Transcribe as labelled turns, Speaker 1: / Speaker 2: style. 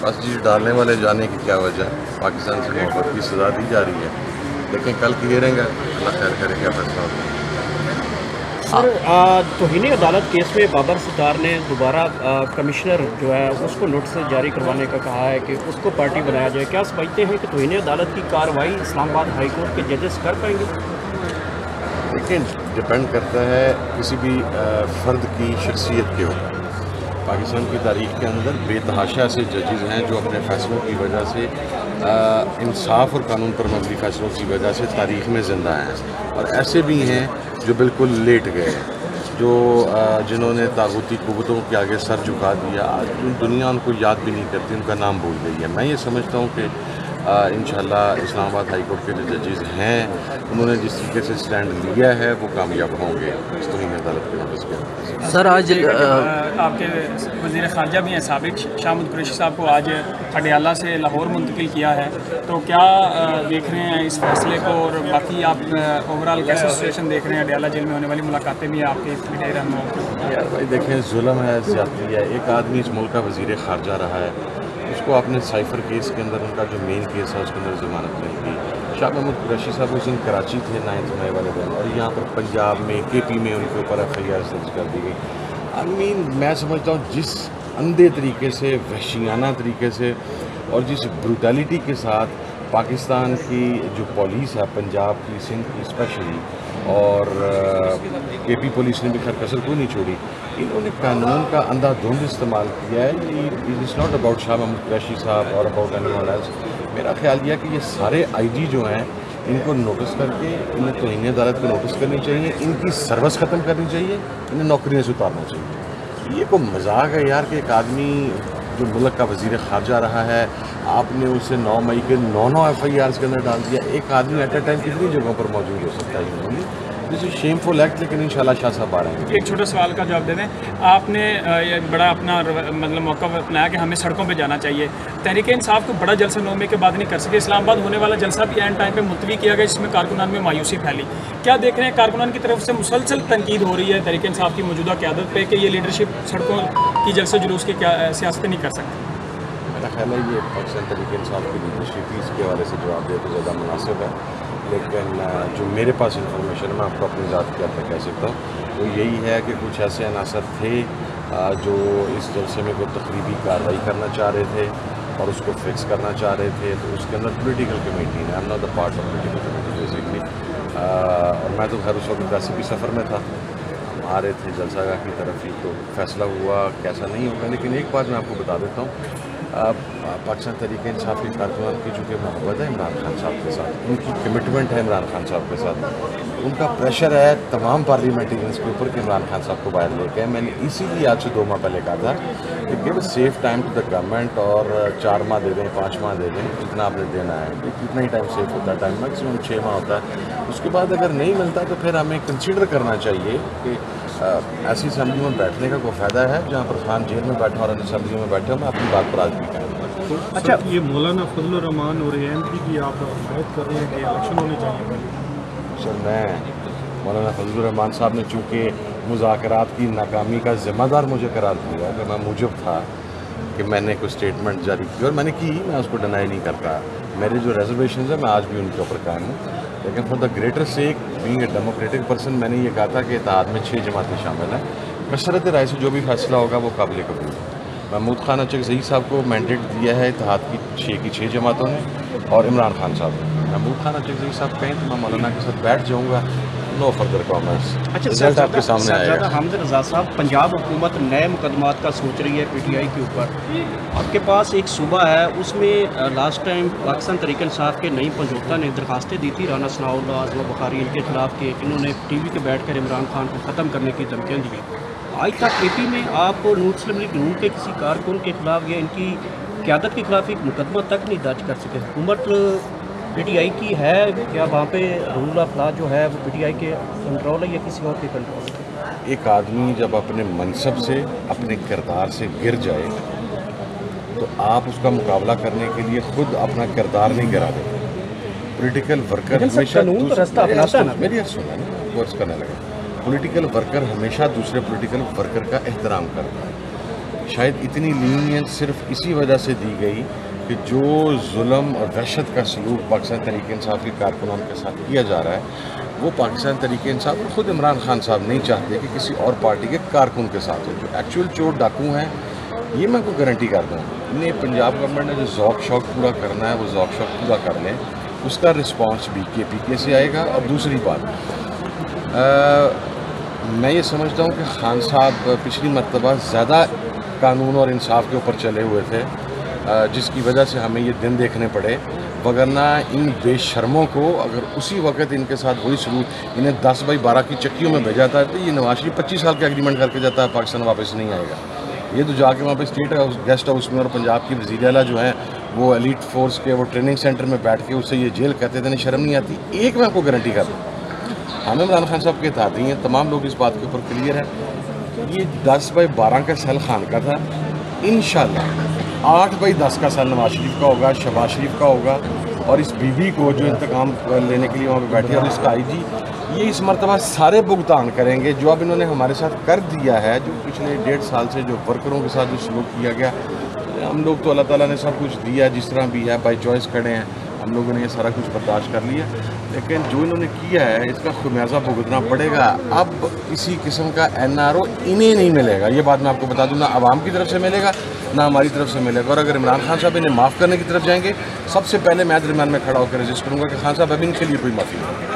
Speaker 1: बस जी डालने वाले जाने की क्या वजह? है पाकिस्तान से मोहब्बत की सज़ा दी जा रही है। लेकिन कल की हियरिंग है। अल्लाह खैर करे क्या फैसला होता है
Speaker 2: सर तोहन अदालत केस में बाबर सत्तार ने दोबारा कमिश्नर जो है उसको नोटिस जारी करवाने का कहा है कि उसको पार्टी बनाया जाए। क्या समझते हैं कि तोहन अदालत की कार्रवाई इस्लामाबाद हाई कोर्ट के जजेस कर पाएँगे?
Speaker 1: लेकिन डिपेंड करता है किसी भी फ़र्द की शख्सियत के ऊपर। पाकिस्तान की तारीख के अंदर बेतहाशा से जजेज़ हैं जो अपने फ़ैसलों की वजह से इंसाफ और कानून पर मबनी फ़ैसलों की वजह से तारीख में ज़िंदा हैं। और ऐसे भी हैं जो बिल्कुल लेट गए जो जिन्होंने ताबूती कुतों के आगे सर झुका दिया। आज दुनिया उनको याद भी नहीं करती, उनका नाम भूल गई है। मैं ये समझता हूँ कि इन इस्लामाबाद हाई कोर्ट के जो जजेज़ हैं उन्होंने जिस तरीके से स्टैंड लिया है वो कामयाब होंगे। इस तरीके अदालत के नोटिस के
Speaker 3: सर आज
Speaker 4: आपके वजी खारजा भी हैं सबक शामुद कुरैशी साहब को आज अडयाला से लाहौर मुंतकिल किया है। तो क्या देख रहे हैं इस फैसले को और बाकी आप ओवरऑल कैसे सिचुएशन देख रहे हैं? अडयाला जेल में होने वाली मुलाकातें भी आपके
Speaker 1: यार भाई देखें जुल्म है ज़्यादा है। एक आदमी इस मुल्क का वज़ीर खारजा रहा है। उसको आपने साइफर केस के अंदर, उनका जो मेन केस है उसके अंदर ज़मानत नहीं दी शाह महमूद कुरैशी साहब उस दिन कराची थे नाइन्थ मई वाले दिन, और यहाँ पर पंजाब में के पी में उनके ऊपर एफ़ आई आर दर्ज कर दी गई। आई मीन मैं समझता हूँ, जिस अंधे तरीके से वहशियाना तरीके से, और जिस ब्रूटैलिटी के साथ पाकिस्तान की जो पुलिस है, पंजाब की, सिंध की स्पेशली और के पी पुलिस ने भी खैर कसर कोई नहीं छोड़ी? इन्होंने कानून का अंधाधुंध इस्तेमाल किया है it is not about Shah Mahmood Qureshi साहब और अबाउट एनी एल्स मेरा ख्याल यह कि ये सारे आईजी जो हैं, इनको नोटिस करके, इन्हें तोहन अदालत को नोटिस करनी चाहिए, इनकी सर्विस ख़त्म करनी चाहिए, इन्हें नौकरियों से उतारना चाहिए। ये कोई मज़ाक है यार कि एक आदमी, जो मुल्क का वज़ीर खारजा रहा है आपने उसे 9 मई के नौ नौ एफ़ आई के अंदर डाल दिया। एक आदमी एट ए टाइम कितनी जगहों पर मौजूद हो सकता है? दिस इज़ शेमफुल एक्ट लेकिन इन शाह साहब आ रहे हैं।
Speaker 4: एक छोटे सवाल का जवाब दे दें आपने बड़ा अपना मतलब मौका अपनाया कि हमें सड़कों पे जाना चाहिए। तहरीक इंसाफ को बड़ा जलसा नौ मई के बाद नहीं कर सके। इस्लामाबाद होने वाला जलसा भी एंड टाइम पे मुलतवी किया गया, जिसमें कारकुनान में मायूसी फैली। क्या देख रहे हैं कारकुनान की तरफ़ से मुसलसल तनकीद हो रही है? तहरीक इंसाफ की मौजूदा क्यादत पे कि ये लीडरशिप सड़कों की जलसा जुलूस की क्या सियासत नहीं कर सकती?
Speaker 1: मेरा ख्याल है ये पाकिस्तान तरीके इंसाफ की लीडरशिप ही इसके हवाले से जवाब दिया तो ज़्यादा मुनासिब है। लेकिन जो मेरे पास इंफॉर्मेशन है, मैं आपको अपनी ज़ात के अंदर कह सकता हूँ। वो यही है कि कुछ ऐसे अनासर थे जो इस जलसे में कोई तकरीबी कार्रवाई करना चाह रहे थे और उसको फिक्स करना चाह रहे थे तो उसके अंदर political committee am not the part of political committee basically और मैं तो घर उस वक्त वैसे भी सफ़र में था। हम आ रहे थे जलसागाह की तरफ़ ही तो फैसला हुआ, कैसा नहीं होगा, लेकिन एक बात मैं आपको बता देता हूँ। पाकिस्तान तरीके इंसाफ के कारकुनान की चूँकि मोहब्बत है इमरान खान साहब के साथ, उनकी कमिटमेंट है इमरान खान साहब के साथ। उनका प्रेशर है तमाम पार्लियामेंटेरियंस के ऊपर कि इमरान खान साहब को बाहर लेके आए। मैंने इसीलिए आज से दो माह पहले कहा था कि give safe time to the government और चार माह दे दें, पाँच माह दे दें इतना आपने देना है। कितना ही टाइम सेफ़ होता है टाइम मैक्सिमम छः माह होता है। उसके बाद अगर नहीं मिलता तो फिर हमें कंसिडर करना चाहिए कि ऐसी असम्बली में बैठने का कोई फ़ायदा है जहाँ पर खान जेल में बैठा और असम्बली में बैठे हो मैं अपनी बात पर आज भी कहूँगा
Speaker 5: तो अच्छा। ये मौलाना फजलरहमान और एम पी की आप बात कर रहे हैं कि इलेक्शन होने चाहिए।
Speaker 1: सर मैं मौलाना फजलरहमान साहब ने चूँकि मुजाकर की नाकामी का ज़िम्मेदार मुझे करार दिया कि मैं मुजब था कि मैंने कोई स्टेटमेंट जारी की और मैंने की मैं उसको डिनाई नहीं करता मेरे जो रेजर्वेशन है मैं आज भी उनके ऊपर कायम हूँ। लेकिन for the greater sake being a democratic person मैंने ये कहा था कि इतिहाद में छः जमातें शामिल हैं। कसरत राय से जो भी फैसला होगा, वो काबिल कबूल महमूद खान अचक जही साहब को मैंडेट दिया है इतिहाद की छः की छः जमातों ने, और इमरान खान साहब। ने महमूद खान अचक जही साहब कहें तो मैं मौलाना के साथ बैठ जाऊँगा। नो फर्दर कॉमेंट्स
Speaker 2: अच्छा रिज़ल्ट आपके सामने आएगा। हमद रजा साहब पंजाब हुकूमत नए मुकदमात का सोच रही है पीटीआई के ऊपर। आपके पास एक सूबा है उसमें लास्ट टाइम पाकिस्तान तरीके इंसाफ के नई पंजोता ने दरखास्तें दी थी राना सनाउल्ला आजमा बुखारी इनके खिलाफ के इन्होंने टी वी के बैठ कर इमरान खान को ख़त्म करने की धमकियाँ दी आज तक ए पी में आप नूट मुस्लिम लीग नून के किसी कारकुन के खिलाफ या इनकी क्यादत के खिलाफ एक मुकदमा तक नहीं दर्ज कर सके। हुकूमत पीटीआई की है क्या वहाँ पे रूल ऑफ़ लॉ जो है वो पीटीआई के कंट्रोल है या किसी और के कंट्रोल
Speaker 1: एक आदमी जब अपने मनसब से अपने किरदार से गिर जाए तो आप उसका मुकाबला करने के लिए खुद अपना किरदार नहीं गिरा देते। पोलिटिकल वर्कर हमेशा तो मेरी सुना कोर्स करने लगे पोलिटिकल वर्कर हमेशा दूसरे पोलिटिकल वर्कर का एहतराम करता है। शायद इतनी लीनियंस सिर्फ़ इसी वजह से दी गई कि जो जुल्म और दहशत का सलूक पाकिस्तान तरीके इंसाफ के कारकुनान के साथ किया जा रहा है वो पाकिस्तान तरीके इंसाफ और खुद इमरान खान साहब नहीं चाहते कि किसी और पार्टी के कारकुन के साथ हो। जो एक्चुअल चोर डाकू हैं ये मैं कोई गारंटी कर दूँ। इन्हें पंजाब गवर्नमेंट ने जो जौक शौक पूरा करना है वो जौक शौक पूरा कर लें। उसका रिस्पॉन्स बी के पी के से आएगा। और दूसरी बात आ, मैं ये समझता हूँ कि खान साहब पिछली मरतबा ज़्यादा कानून और इंसाफ के ऊपर चले हुए थे। जिसकी वजह से हमें ये दिन देखने पड़े। वगरना इन बेशर्मों को अगर उसी वक्त इनके साथ वही सलूक इन्हें 10 बाई 12 की चक्कियों में भेजा था तो ये नवाज़ शरीफ पच्चीस साल का एग्रीमेंट करके जाता है, पाकिस्तान वापस नहीं आएगा। ये तो जाके वहाँ पे स्टेट हाउस गेस्ट हाउस में और पंजाब की वजी अला जो है, वो एलिट फोर्स के, वो ट्रेनिंग सेंटर में बैठ के उससे ये जेल कहते थे शर्म नहीं आती। एक मैं आपको गारंटी कर दूँ। हमें इमरान खान साहब के ताती हैं, तमाम लोग इस बात के ऊपर क्लियर है। ये दस बाई बारह का सेल खान का था। इन आठ बाई दस का साल नवाज़ शरीफ का होगा शबाज शरीफ का होगा। और इस बीवी को जो इंतकाम लेने के लिए वहाँ पर बैठे और इसका आई जी, ये इस मरतबा सारे भुगतान करेंगे, जो अब इन्होंने हमारे साथ कर दिया है, जो पिछले डेढ़ साल से जो वर्करों के साथ जो सलूक किया गया, हम लोग तो अल्लाह ताला ने सब कुछ दिया, जिस तरह भी है बाई चॉइस खड़े हैं। हम लोगों ने ये सारा कुछ बर्दाश्त कर लिया। लेकिन जो इन्होंने किया है, इसका खुमियाजा भुगतना पड़ेगा। अब किसी किस्म का एन आर ओ इन्हें नहीं मिलेगा। ये बात मैं आपको बता दूँ, ना आवाम की तरफ़ से मिलेगा, ना हमारी तरफ़ से मिलेगा। और अगर इमरान खान साहब इन्हें माफ़ करने की तरफ़ जाएँगे, सबसे पहले मैं दरमियान में खड़ा होकर रजिस्ट करूँगा कि खान साहब, अब इनके लिए कोई माफ़ी नहीं